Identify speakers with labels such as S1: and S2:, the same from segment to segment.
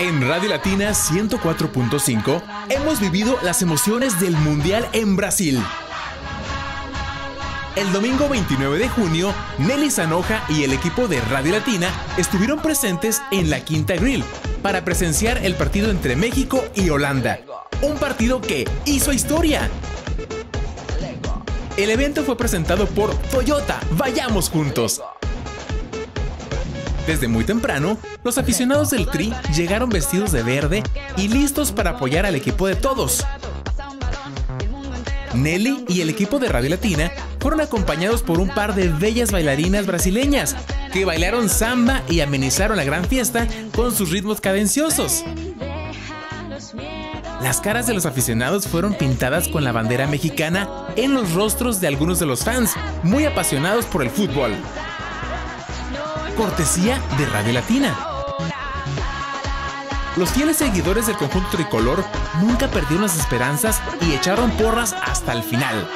S1: En Radio Latina 104.5 hemos vivido las emociones del Mundial en Brasil. El domingo 29 de junio, Nelly Zanoja y el equipo de Radio Latina estuvieron presentes en la Quinta Grill para presenciar el partido entre México y Holanda. Un partido que hizo historia. El evento fue presentado por Toyota. Vayamos juntos. Desde muy temprano, los aficionados del Tri llegaron vestidos de verde y listos para apoyar al equipo de todos. Nelly y el equipo de Radio Latina fueron acompañados por un par de bellas bailarinas brasileñas que bailaron samba y amenizaron la gran fiesta con sus ritmos cadenciosos. Las caras de los aficionados fueron pintadas con la bandera mexicana en los rostros de algunos de los fans, muy apasionados por el fútbol cortesía de Radio Latina. Los fieles seguidores del conjunto tricolor nunca perdieron las esperanzas y echaron porras hasta el final.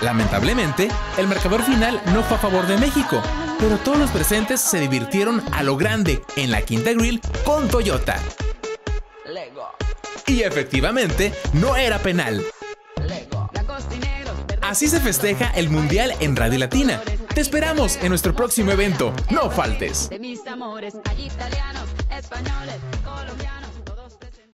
S1: Lamentablemente, el marcador final no fue a favor de México, pero todos los presentes se divirtieron a lo grande en la Quinta Grill con Toyota. Y efectivamente, no era penal. Así se festeja el Mundial en Radio Latina. Te esperamos en nuestro próximo evento. No faltes.